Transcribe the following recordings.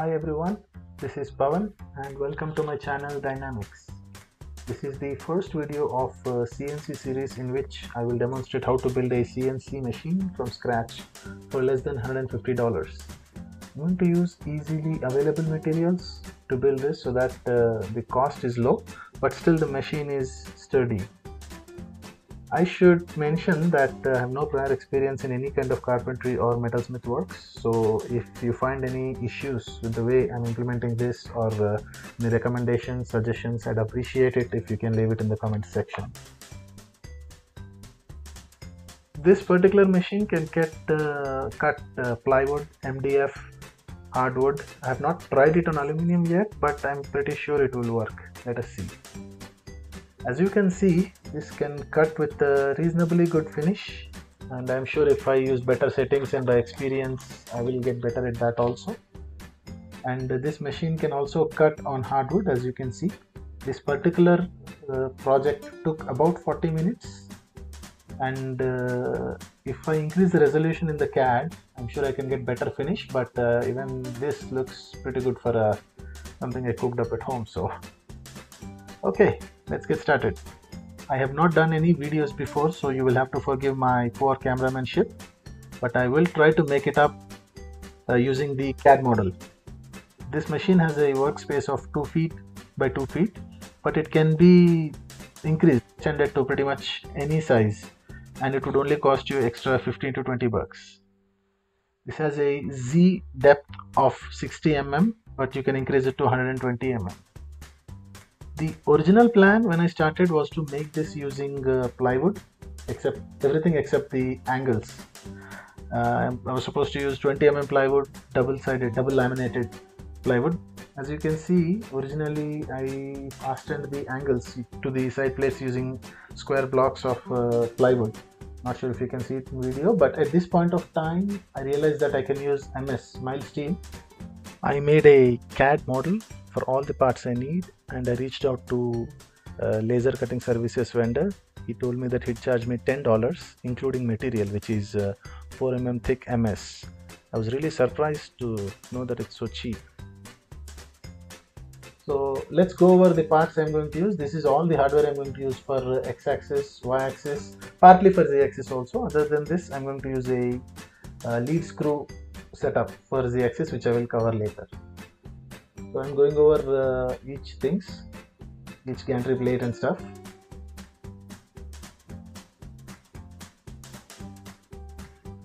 Hi everyone, this is Pavan and welcome to my channel DIYnamics. This is the first video of CNC series in which I will demonstrate how to build a CNC machine from scratch for less than $150. I'm going to use easily available materials to build this so that uh, the cost is low but still the machine is sturdy. I should mention that uh, I have no prior experience in any kind of carpentry or metalsmith works. So if you find any issues with the way I'm implementing this or uh, any recommendations, suggestions, I'd appreciate it if you can leave it in the comment section. This particular machine can get uh, cut uh, plywood, MDF, hardwood. I have not tried it on aluminum yet, but I'm pretty sure it will work. Let us see. As you can see, this can cut with a reasonably good finish and I'm sure if I use better settings and by experience, I will get better at that also. And this machine can also cut on hardwood as you can see. This particular uh, project took about 40 minutes and uh, if I increase the resolution in the CAD, I'm sure I can get better finish but uh, even this looks pretty good for uh, something I cooked up at home so okay let's get started I have not done any videos before so you will have to forgive my poor cameramanship but I will try to make it up uh, using the CAD model. This machine has a workspace of 2 feet by 2 feet but it can be increased extended to pretty much any size and it would only cost you extra 15 to 20 bucks. This has a Z depth of 60 mm but you can increase it to 120 mm the original plan when I started was to make this using uh, plywood except everything except the angles. Uh, I was supposed to use 20 mm plywood double sided double laminated plywood. As you can see originally I fastened the angles to the side plates using square blocks of uh, plywood. Not sure if you can see it in video but at this point of time I realized that I can use MS mild steel. I made a CAD model for all the parts I need and I reached out to laser cutting services vendor. He told me that he'd charge me $10 including material which is uh, 4 mm thick MS. I was really surprised to know that it's so cheap. So let's go over the parts I'm going to use. This is all the hardware I'm going to use for x-axis, y-axis, partly for z-axis also. Other than this, I'm going to use a uh, lead screw setup for z-axis which I will cover later so I'm going over uh, each things each gantry plate and stuff.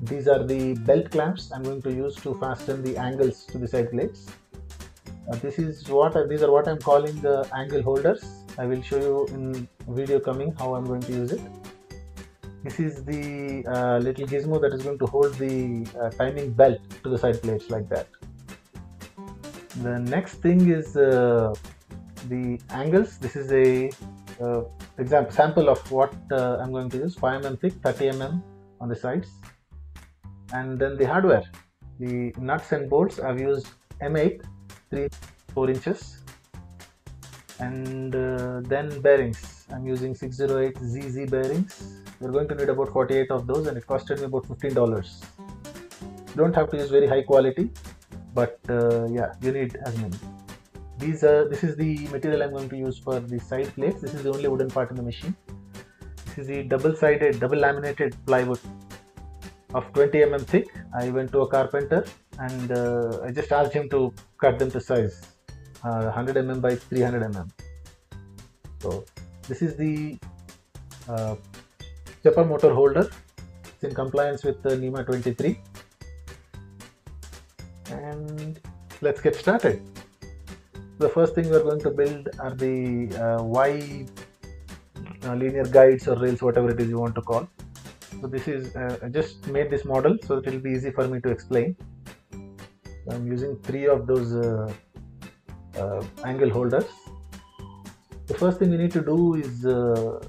These are the belt clamps I'm going to use to fasten the angles to the side plates. Uh, this is what these are what I'm calling the angle holders. I will show you in video coming how I'm going to use it. This is the uh, little gizmo that is going to hold the uh, timing belt to the side plates like that the next thing is uh, the angles. This is a uh, example sample of what uh, I'm going to use. 5 mm thick 30 mm on the sides. And then the hardware. The nuts and bolts I've used M8 3 4 inches. And uh, then bearings. I'm using 608 ZZ bearings. We're going to need about 48 of those and it costed me about $15 you don't have to use very high quality but uh, yeah you need as many. These are this is the material i'm going to use for the side plates. This is the only wooden part in the machine. This is the double sided double laminated plywood of 20 mm thick. I went to a carpenter and uh, i just asked him to cut them to size uh, 100 mm by 300 mm. So this is the uh, stepper motor holder. It's in compliance with the NEMA 23 let's get started. The first thing we're going to build are the uh, Y uh, linear guides or rails, whatever it is you want to call. So this is, uh, I just made this model so it will be easy for me to explain. So I'm using three of those uh, uh, angle holders. The first thing we need to do is uh,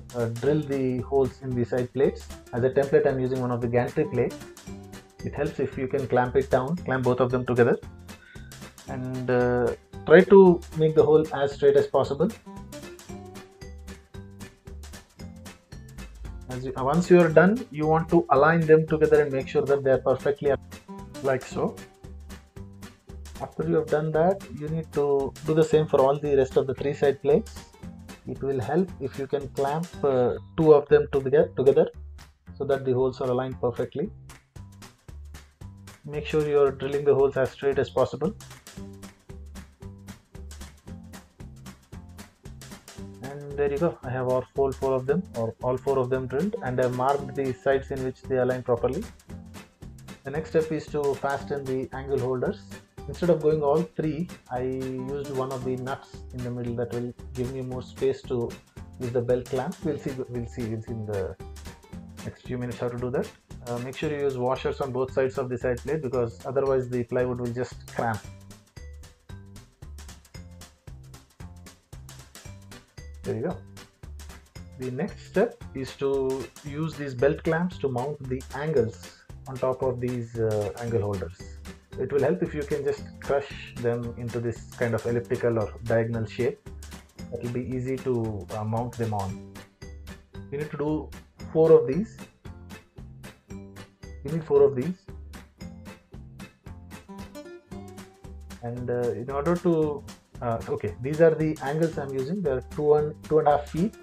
drill the holes in the side plates. As a template, I'm using one of the gantry plates it helps if you can clamp it down clamp both of them together and uh, try to make the hole as straight as possible. As you, once you are done you want to align them together and make sure that they are perfectly like so. After you have done that you need to do the same for all the rest of the three side plates. It will help if you can clamp uh, two of them together together so that the holes are aligned perfectly. Make sure you are drilling the holes as straight as possible there you go I have all four, four of them or all four of them drilled and I've marked the sides in which they align properly. The next step is to fasten the angle holders. Instead of going all three I used one of the nuts in the middle that will give me more space to use the belt clamp. We'll see we'll see we'll see in the next few minutes how to do that. Uh, make sure you use washers on both sides of the side plate because otherwise the plywood will just cramp there you go. The next step is to use these belt clamps to mount the angles on top of these uh, angle holders. It will help if you can just crush them into this kind of elliptical or diagonal shape. It will be easy to uh, mount them on. You need to do four of these. You need four of these. And uh, in order to uh, okay these are the angles i'm using. They're two and two and a half feet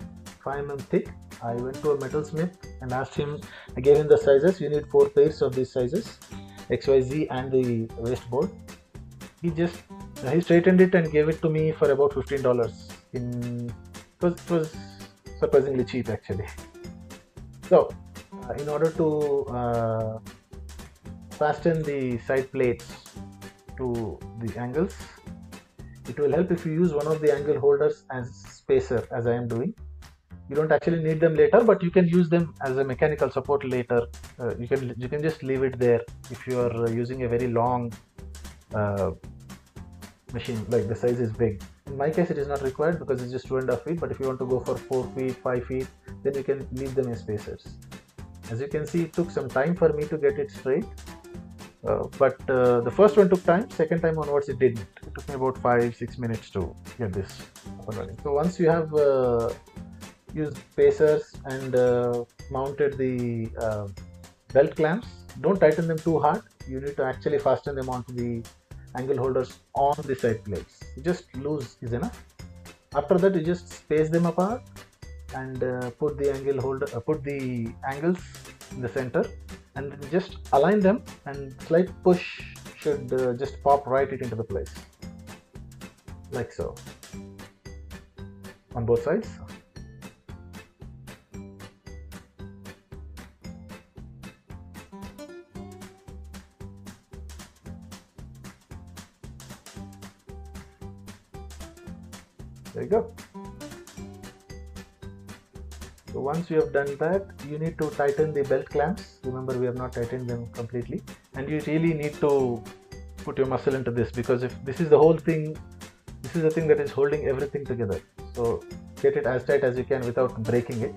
5 mm thick. I went to a metalsmith and asked him i gave him the sizes you need four pairs of these sizes xyz and the waste board he just he straightened it and gave it to me for about 15 dollars in it was, it was surprisingly cheap actually. So uh, in order to uh, fasten the side plates to the angles it will help if you use one of the angle holders as spacer as I am doing. You don't actually need them later but you can use them as a mechanical support later. Uh, you can you can just leave it there if you are using a very long uh, machine like the size is big. In my case it is not required because it's just two and a half feet but if you want to go for four feet five feet then you can leave them as spacers. As you can see it took some time for me to get it straight uh, but uh, the first one took time second time onwards it didn't. It took me about five six minutes to get this up and running. So once you have uh, used spacers and uh, mounted the uh, belt clamps don't tighten them too hard. You need to actually fasten them onto the angle holders on the side plates. Just loose is enough. After that you just space them apart and put the angle holder put the angles in the center and just align them and slight push should uh, just pop right it into the place. Like so. On both sides. There you go once you have done that you need to tighten the belt clamps. Remember we have not tightened them completely. And you really need to put your muscle into this because if this is the whole thing this is the thing that is holding everything together. So get it as tight as you can without breaking it.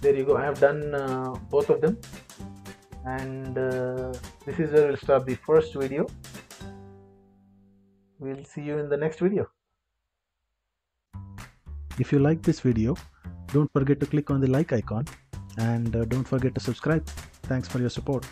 There you go. I have done uh, both of them. And uh, this is where we'll stop the first video. We'll see you in the next video. If you like this video, don't forget to click on the like icon and uh, don't forget to subscribe. Thanks for your support.